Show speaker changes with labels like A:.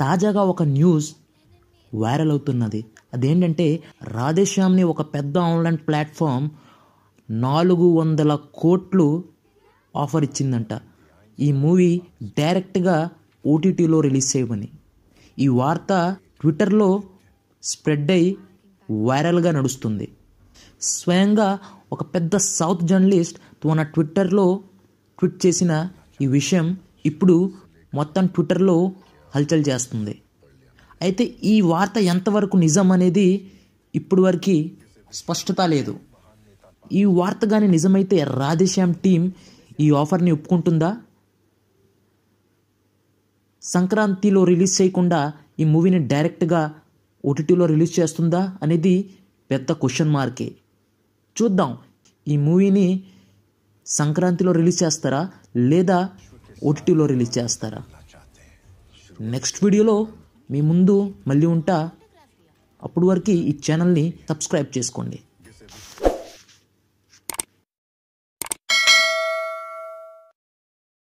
A: తాజాగా ఒక news viral అవుతున్నది. అదేంటంటే రాధేశ్యామ్ని ఒక పెద్ద ఆన్లైన్ ప్లాట్ఫామ్ నాలుగు వందల కోట్లు ఆఫర్ ఇచ్చిందంట. ఈ మూవీ డైరెక్ట్గా ఓటీటీలో రిలీజ్ చేయమని ఈ వార్త ట్విట్టర్లో స్ప్రెడ్ అయి వైరల్గా నడుస్తుంది. స్వయంగా ఒక పెద్ద సౌత్ జర్నలిస్ట్ తన ట్విట్టర్లో ట్వీట్ చేసిన ఈ విషయం ఇప్పుడు మొత్తం ట్విట్టర్లో హల్చల్ చేస్తుంది. అయితే ఈ వార్త ఎంతవరకు నిజం అనేది ఇప్పుడు వరకు స్పష్టత లేదు. ఈ వార్త కానీ నిజమైతే రాధేశ్యామ్ టీం ఈ ఆఫర్ని ఒప్పుకుంటుందా? సంక్రాంతిలో రిలీజ్ చేయకుండా ఈ మూవీని డైరెక్ట్గా ఓటీటీలో రిలీజ్ చేస్తుందా అనేది పెద్ద క్వశ్చన్ మార్కే. చూద్దాం. ఈ మూవీని సంక్రాంతిలో రిలీజ్ చేస్తారా లేదా ఓటీటీలో రిలీజ్ చేస్తారా? నెక్స్ట్ వీడియోలో మీ ముందు మళ్ళీ ఉంటా. అప్పుడు వరకు ఈ ఛానల్ని సబ్స్క్రైబ్ చేసుకోండి.